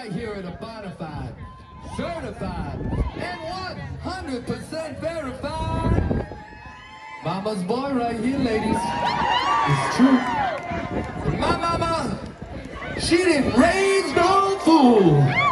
right here at a bona fide, certified, and 100% verified Mama's boy right here, ladies. It's true. My mama, she didn't raise no fool.